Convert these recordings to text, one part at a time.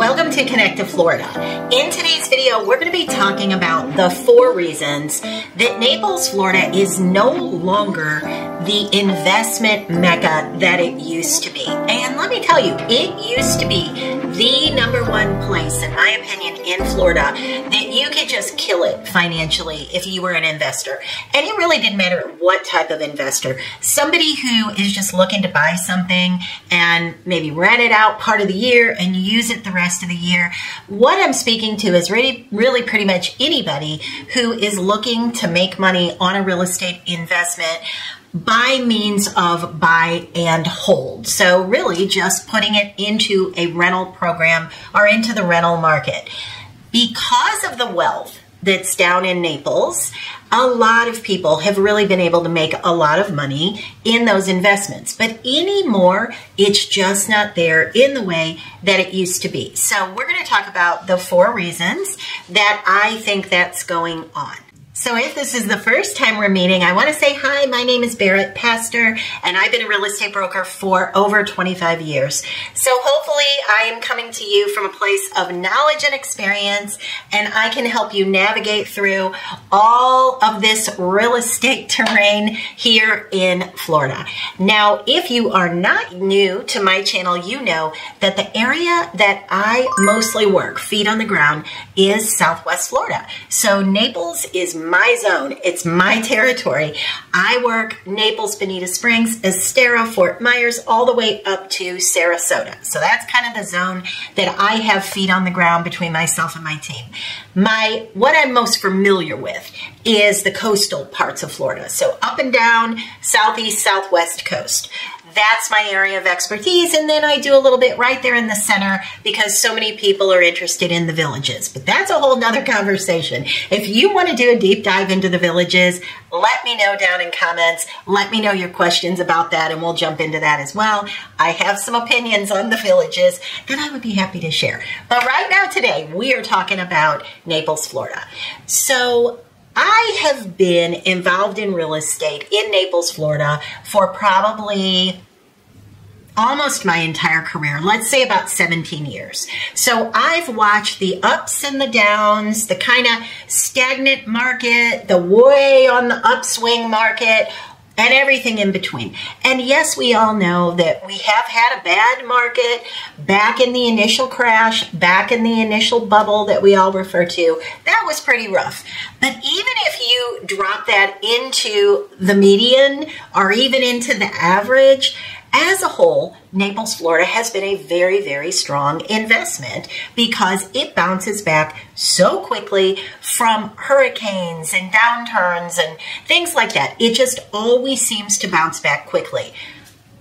Welcome to Connect to Florida. In today's video, we're going to be talking about the four reasons that Naples, Florida is no longer the investment mecca that it used to be. And let me tell you, it used to be the number one place, in my opinion, in Florida that you could just kill it financially if you were an investor. And it really didn't matter what type of investor. Somebody who is just looking to buy something and maybe rent it out part of the year and use it the rest of the year. What I'm speaking to is really, really pretty much anybody who is looking to make money on a real estate investment by means of buy and hold. So really just putting it into a rental program or into the rental market. Because of the wealth that's down in Naples, a lot of people have really been able to make a lot of money in those investments. But anymore, it's just not there in the way that it used to be. So we're going to talk about the four reasons that I think that's going on. So if this is the first time we're meeting, I want to say hi. My name is Barrett Pastor, and I've been a real estate broker for over 25 years. So hopefully I am coming to you from a place of knowledge and experience, and I can help you navigate through all of this real estate terrain here in Florida. Now, if you are not new to my channel, you know that the area that I mostly work, feet on the ground, is Southwest Florida. So Naples is my zone. It's my territory. I work Naples, Bonita Springs, Estero, Fort Myers, all the way up to Sarasota. So that's kind of the zone that I have feet on the ground between myself and my team. My What I'm most familiar with is the coastal parts of Florida. So up and down, southeast, southwest coast that's my area of expertise. And then I do a little bit right there in the center because so many people are interested in the villages. But that's a whole nother conversation. If you want to do a deep dive into the villages, let me know down in comments. Let me know your questions about that and we'll jump into that as well. I have some opinions on the villages that I would be happy to share. But right now today, we are talking about Naples, Florida. So I have been involved in real estate in Naples, Florida for probably almost my entire career, let's say about 17 years. So I've watched the ups and the downs, the kind of stagnant market, the way on the upswing market, and everything in between. And yes, we all know that we have had a bad market back in the initial crash, back in the initial bubble that we all refer to. That was pretty rough. But even if you drop that into the median or even into the average, as a whole, Naples, Florida has been a very, very strong investment because it bounces back so quickly from hurricanes and downturns and things like that. It just always seems to bounce back quickly.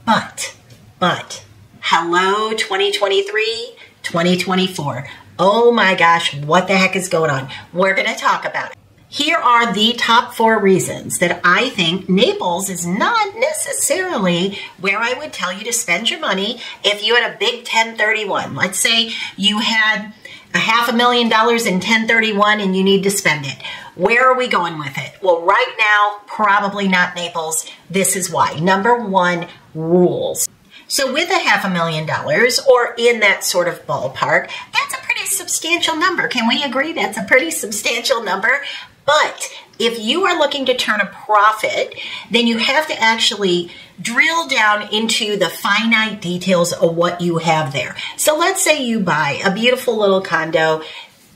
But, but, hello 2023, 2024. Oh my gosh, what the heck is going on? We're going to talk about it. Here are the top four reasons that I think Naples is not necessarily where I would tell you to spend your money if you had a big 1031. Let's say you had a half a million dollars in 1031 and you need to spend it. Where are we going with it? Well, right now, probably not Naples. This is why. Number one, rules. So with a half a million dollars or in that sort of ballpark, that's a pretty substantial number. Can we agree that's a pretty substantial number? But if you are looking to turn a profit, then you have to actually drill down into the finite details of what you have there. So let's say you buy a beautiful little condo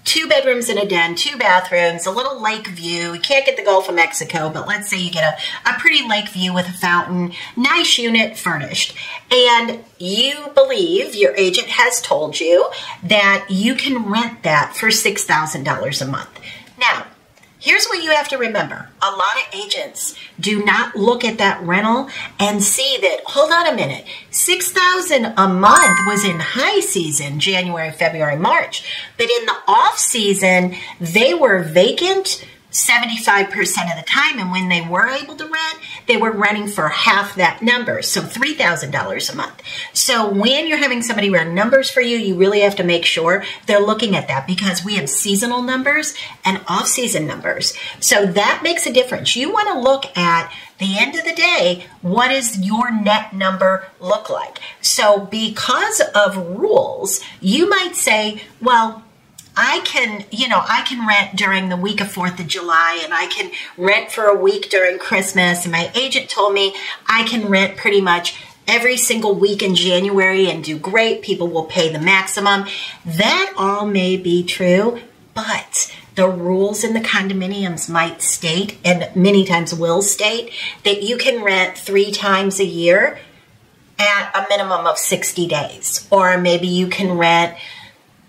two bedrooms and a den, two bathrooms, a little lake view. You can't get the Gulf of Mexico, but let's say you get a, a pretty lake view with a fountain, nice unit furnished. And you believe, your agent has told you, that you can rent that for $6,000 a month. Now, Here's what you have to remember. A lot of agents do not look at that rental and see that, hold on a minute, 6000 a month was in high season, January, February, March. But in the off season, they were vacant 75% of the time. And when they were able to rent, they were renting for half that number. So $3,000 a month. So when you're having somebody run numbers for you, you really have to make sure they're looking at that because we have seasonal numbers and off season numbers. So that makes a difference. You want to look at the end of the day, what does your net number look like? So because of rules, you might say, well, I can, you know, I can rent during the week of 4th of July and I can rent for a week during Christmas. And my agent told me I can rent pretty much every single week in January and do great. People will pay the maximum. That all may be true, but the rules in the condominiums might state, and many times will state, that you can rent three times a year at a minimum of 60 days. Or maybe you can rent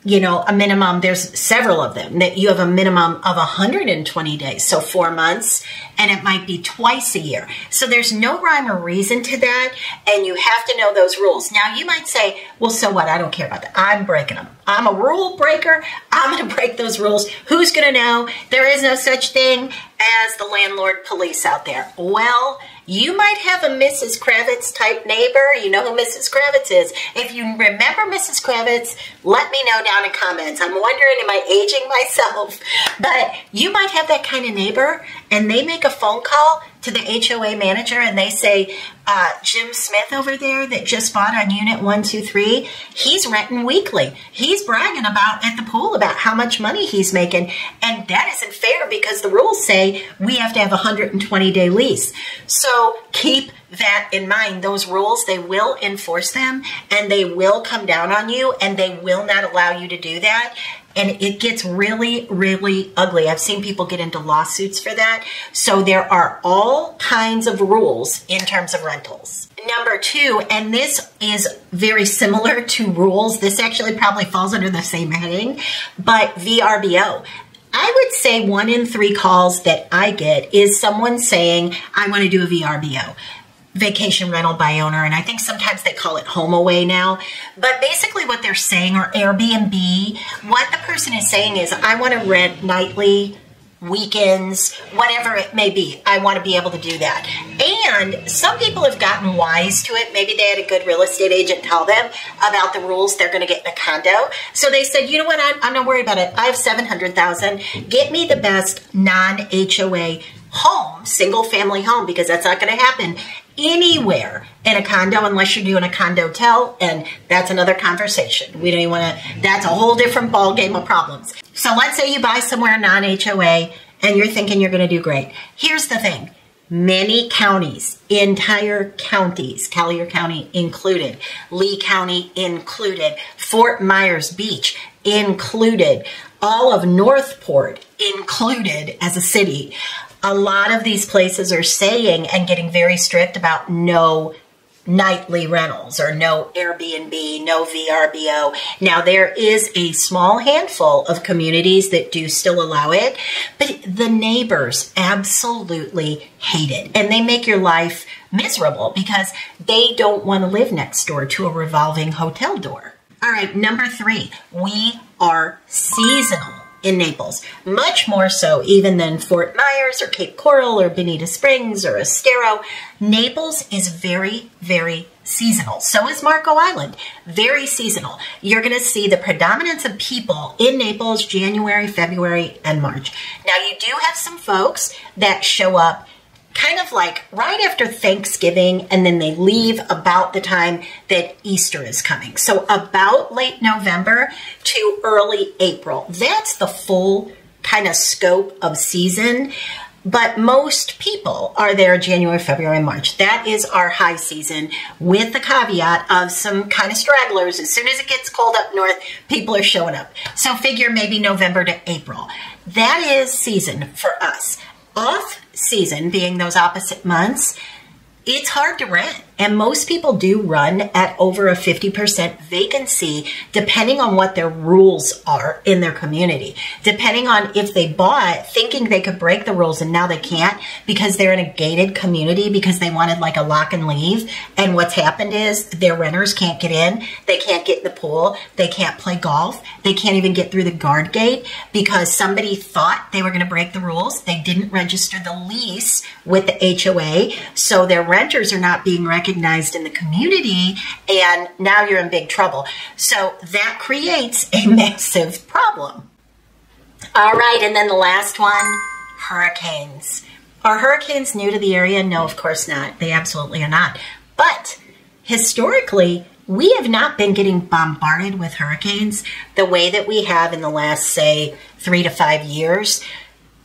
you know, a minimum, there's several of them that you have a minimum of 120 days, so four months, and it might be twice a year. So there's no rhyme or reason to that, and you have to know those rules. Now, you might say, well, so what? I don't care about that. I'm breaking them. I'm a rule breaker. I'm going to break those rules. Who's going to know? There is no such thing as the landlord police out there. Well, you might have a Mrs. Kravitz type neighbor. You know who Mrs. Kravitz is. If you remember Mrs. Kravitz, let me know down in comments. I'm wondering, am I aging myself? But you might have that kind of neighbor and they make a phone call to the HOA manager and they say, uh, Jim Smith over there that just bought on unit 123, he's renting weekly. He's bragging about at the pool about how much money he's making. And that isn't fair because the rules say we have to have a 120 day lease. So keep that in mind. Those rules, they will enforce them and they will come down on you and they will not allow you to do that and it gets really, really ugly. I've seen people get into lawsuits for that. So there are all kinds of rules in terms of rentals. Number two, and this is very similar to rules. This actually probably falls under the same heading, but VRBO. I would say one in three calls that I get is someone saying, I want to do a VRBO vacation rental by owner, and I think sometimes they call it HomeAway now. But basically, what they're saying, or Airbnb, what the person is saying is, I want to rent nightly, weekends, whatever it may be. I want to be able to do that. And some people have gotten wise to it. Maybe they had a good real estate agent tell them about the rules they're going to get in a condo. So they said, you know what, I'm, I'm not worried about it. I have 700,000. Get me the best non-HOA home, single family home, because that's not going to happen anywhere in a condo unless you're doing a condotel and that's another conversation. We don't even want to that's a whole different ball game of problems. So let's say you buy somewhere non-hoa and you're thinking you're going to do great. Here's the thing. Many counties entire counties collier county included lee county included fort myers beach included all of northport included as a city a lot of these places are saying and getting very strict about no nightly rentals or no Airbnb, no VRBO. Now, there is a small handful of communities that do still allow it, but the neighbors absolutely hate it. And they make your life miserable because they don't want to live next door to a revolving hotel door. All right, number three, we are seasonal in Naples, much more so even than Fort Myers or Cape Coral or Bonita Springs or Estero. Naples is very, very seasonal. So is Marco Island, very seasonal. You're going to see the predominance of people in Naples January, February, and March. Now, you do have some folks that show up kind of like right after Thanksgiving, and then they leave about the time that Easter is coming. So about late November to early April. That's the full kind of scope of season. But most people are there January, February, March. That is our high season with the caveat of some kind of stragglers. As soon as it gets cold up north, people are showing up. So figure maybe November to April. That is season for us off season, being those opposite months, it's hard to rent. And most people do run at over a 50% vacancy, depending on what their rules are in their community. Depending on if they bought thinking they could break the rules and now they can't because they're in a gated community because they wanted like a lock and leave. And what's happened is their renters can't get in. They can't get in the pool. They can't play golf. They can't even get through the guard gate because somebody thought they were going to break the rules. They didn't register the lease with the HOA. So their renters are not being recognized in the community. And now you're in big trouble. So that creates a massive problem. All right. And then the last one, hurricanes. Are hurricanes new to the area? No, of course not. They absolutely are not. But historically, we have not been getting bombarded with hurricanes the way that we have in the last, say, three to five years.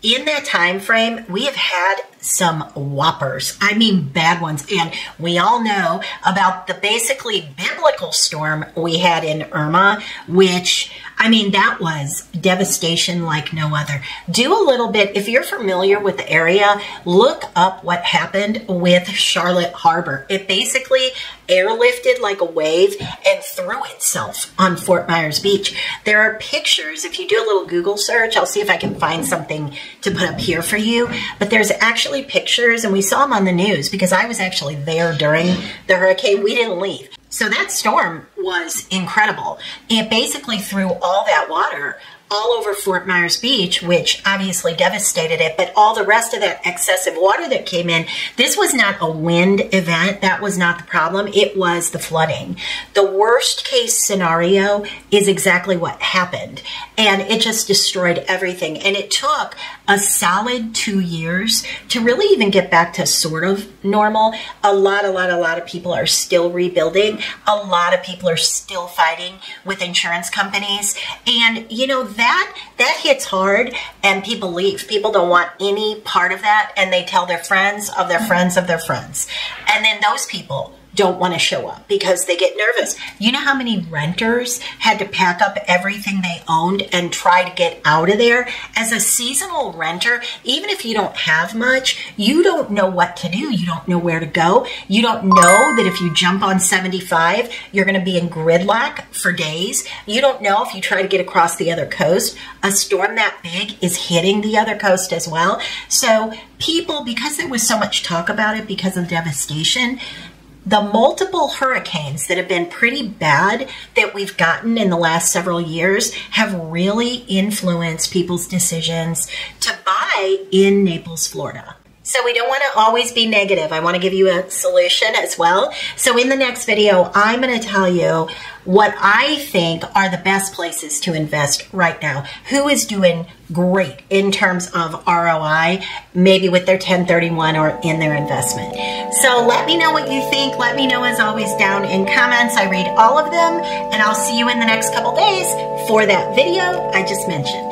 In that time frame, we have had some whoppers. I mean, bad ones. And we all know about the basically biblical storm we had in Irma, which, I mean, that was devastation like no other. Do a little bit, if you're familiar with the area, look up what happened with Charlotte Harbor. It basically airlifted like a wave and threw itself on Fort Myers Beach. There are pictures, if you do a little Google search, I'll see if I can find something to put up here for you, but there's actually actually pictures, and we saw them on the news because I was actually there during the hurricane. We didn't leave. So that storm was incredible. It basically threw all that water all over Fort Myers Beach, which obviously devastated it, but all the rest of that excessive water that came in, this was not a wind event. That was not the problem. It was the flooding. The worst case scenario is exactly what happened. And it just destroyed everything. And it took a solid two years to really even get back to sort of normal. A lot, a lot, a lot of people are still rebuilding. A lot of people are still fighting with insurance companies. And, you know, that that hits hard and people leave. People don't want any part of that and they tell their friends of their friends of their friends. And then those people don't want to show up because they get nervous. You know how many renters had to pack up everything they owned and try to get out of there? As a seasonal renter, even if you don't have much, you don't know what to do. You don't know where to go. You don't know that if you jump on 75, you're going to be in gridlock for days. You don't know if you try to get across the other coast, a storm that big is hitting the other coast as well. So people, because there was so much talk about it because of devastation, the multiple hurricanes that have been pretty bad that we've gotten in the last several years have really influenced people's decisions to buy in Naples, Florida. So we don't want to always be negative. I want to give you a solution as well. So in the next video, I'm going to tell you what I think are the best places to invest right now. Who is doing great in terms of ROI, maybe with their 1031 or in their investment. So let me know what you think. Let me know as always down in comments. I read all of them and I'll see you in the next couple days for that video I just mentioned.